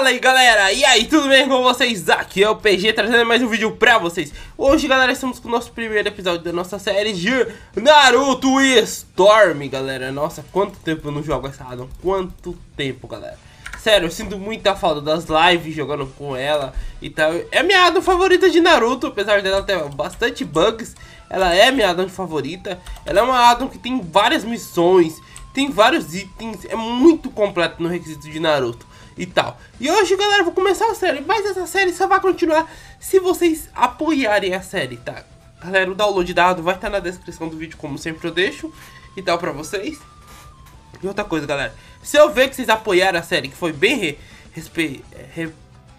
Fala aí galera, e aí, tudo bem com vocês? Aqui é o PG trazendo mais um vídeo pra vocês. Hoje galera, estamos com o nosso primeiro episódio da nossa série de Naruto Storm galera. Nossa, quanto tempo eu não jogo essa Adam, quanto tempo galera. Sério, eu sinto muita falta das lives jogando com ela e tal. É a minha Adam favorita de Naruto, apesar dela ter bastante bugs. Ela é a minha Adam favorita. Ela é uma Adam que tem várias missões Tem vários itens, é muito completo no requisito de Naruto e tal. E hoje, galera, vou começar a série, mas essa série só vai continuar se vocês apoiarem a série, tá? Galera, o download dado vai estar na descrição do vídeo, como sempre eu deixo e tal pra vocês. E outra coisa, galera, se eu ver que vocês apoiaram a série, que foi bem re, respe, re,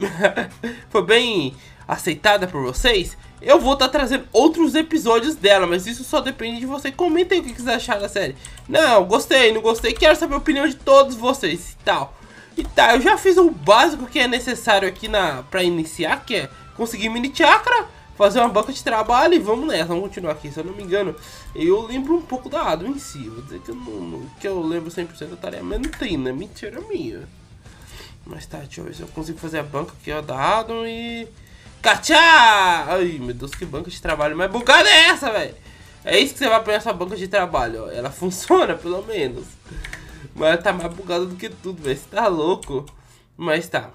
foi bem aceitada por vocês, eu vou estar tá trazendo outros episódios dela, mas isso só depende de você. Comentem o que vocês acharam da série. Não, gostei, não gostei, quero saber a opinião de todos vocês e tal. E tá, eu já fiz o básico que é necessário aqui na pra iniciar, que é conseguir mini chakra, fazer uma banca de trabalho e vamos nessa, vamos continuar aqui. Se eu não me engano, eu lembro um pouco da Ado em si. Vou dizer que eu, não, que eu lembro 100% da tarefa, mas não tem, né? Mentira minha. Mas tá, deixa eu ver se eu consigo fazer a banca aqui, ó, da Adam e... Cachá! Ai, meu Deus, que banca de trabalho mais bugada é essa, velho? É isso que você vai apanhar essa banca de trabalho, ó. Ela funciona, pelo menos. Mas tá mais bugado do que tudo, velho. Você tá louco? Mas tá.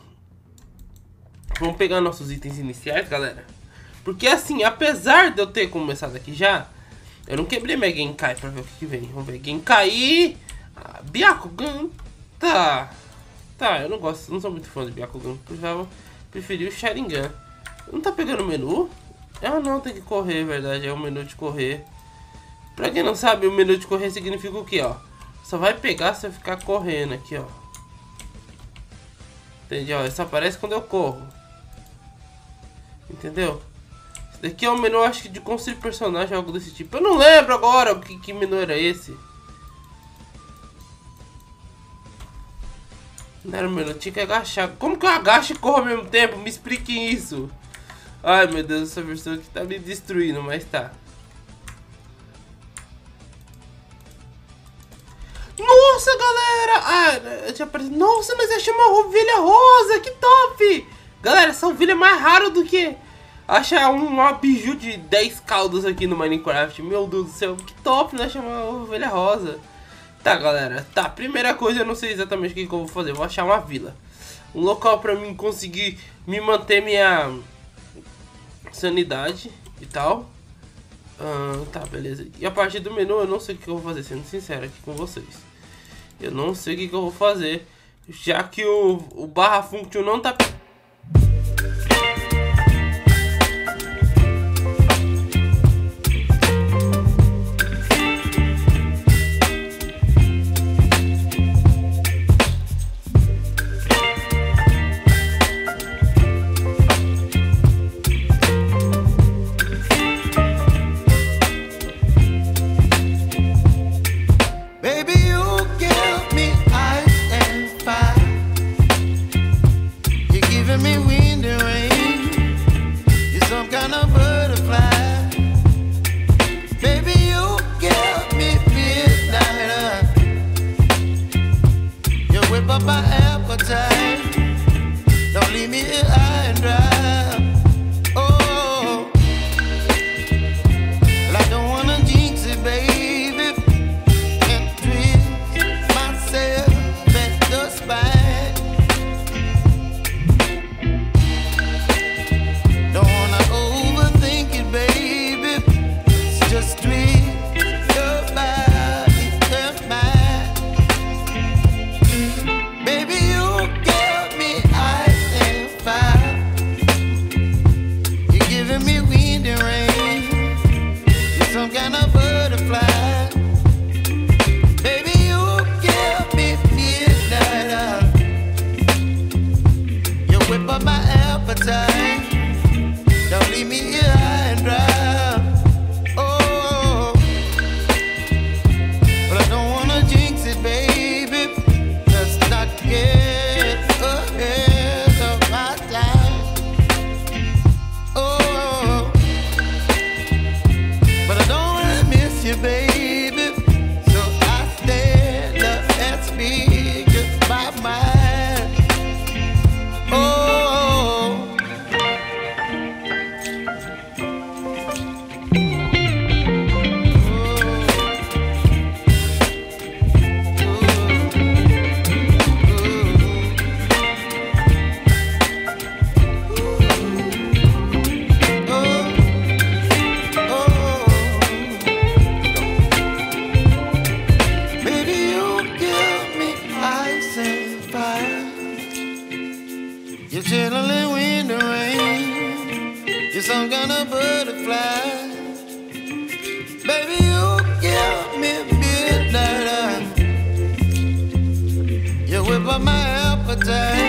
Vamos pegar nossos itens iniciais, galera. Porque assim, apesar de eu ter começado aqui já, eu não quebrei minha Genkai pra ver o que, vem. Vamos ver. Genkai. Ah, Byakugan. Tá. Tá, eu não gosto, não sou muito fã de Byakugan. Precisava preferir o Sharingan. Não tá pegando o menu? Ah não, tem que correr, verdade. É o menu de correr. Pra quem não sabe, o menu de correr significa o que, ó? Só vai pegar se eu ficar correndo aqui, ó. Entendeu? Isso aparece quando eu corro. Entendeu? Esse daqui é o menu, acho que de construir personagem, algo desse tipo. Eu não lembro agora o que, que menu era esse. Não era o menu, tinha que agachar. Como que eu agacho e corro ao mesmo tempo? Me expliquem isso. Ai meu Deus, essa versão aqui tá me destruindo, mas tá. Nossa, galera! Ah, tinha aparecido. Nossa, nós achamos uma ovelha rosa! Que top! Galera, essa ovelha é mais rara do que achar uma biju de 10 caldos aqui no Minecraft. Meu Deus do céu, que top, nós achamos uma ovelha rosa. Tá, galera. Tá, primeira coisa, eu não sei exatamente o que, que eu vou fazer. vou achar uma vila. Um local pra mim conseguir me manter minha sanidade e tal. Ah, tá, beleza. E a partir do menu eu não sei o que eu vou fazer, sendo sincero aqui com vocês. Eu não sei o que, que eu vou fazer. Já que o, o barra function não tá up my appetite.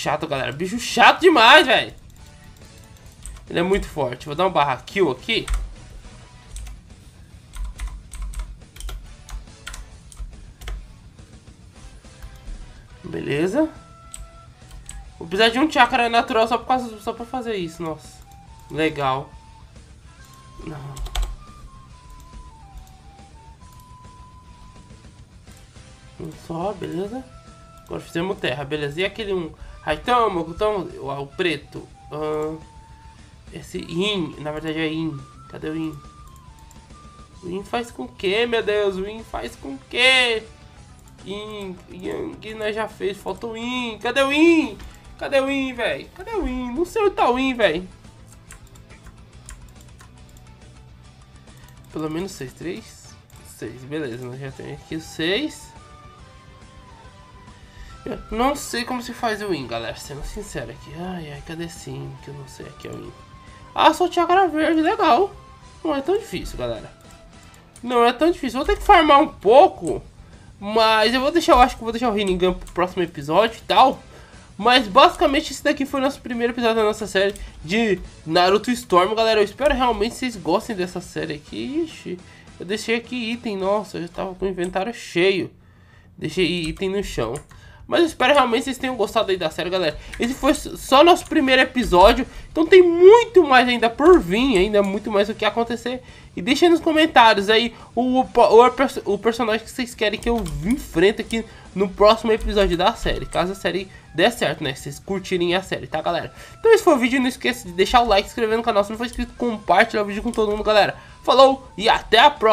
Chato, galera. Bicho chato demais, velho. Ele é muito forte. Vou dar um barra kill aqui. Beleza. Vou precisar de um chakra natural só, por causa, só pra fazer isso, nossa. Legal. Não. Só, beleza. Agora fizemos terra, beleza. E aquele um? Raitama, então, o, o preto. Uh, esse in, na verdade é in. Cadê o in? O in faz com que, meu Deus? O in faz com que? In, Yang, nós já fez. Falta o in. Cadê o in? Cadê o in, velho? Cadê o in? Não sei onde tá o in, velho. Pelo menos seis, três, seis, beleza, nós já temos aqui os seis. Eu não sei como se faz o win, galera, sendo sincero aqui. Ai, ai, cadê sim? Que eu não sei aqui é o win. Ah, só chakra verde, legal. Não é tão difícil, galera. Não é tão difícil. Vou ter que farmar um pouco. Mas eu vou deixar, eu acho que vou deixar o Rinnegan pro próximo episódio e tal. Mas basicamente esse daqui foi o nosso primeiro episódio da nossa série de Naruto Storm, galera. Eu espero realmente vocês gostem dessa série aqui. Ixi, eu deixei aqui item, nossa, eu já tava com o inventário cheio. Deixei item no chão. Mas eu espero realmente vocês tenham gostado aí da série, galera. Esse foi só nosso primeiro episódio. Então tem muito mais ainda por vir, ainda muito mais o que acontecer. E deixem nos comentários aí o, o, o, o personagem que vocês querem que eu enfrente aqui no próximo episódio da série. Caso a série dê certo, né? Se vocês curtirem a série, tá, galera? Então esse foi o vídeo. Não esqueça de deixar o like, se inscrever no canal se não for inscrito, compartilhar o vídeo com todo mundo, galera. Falou e até a próxima.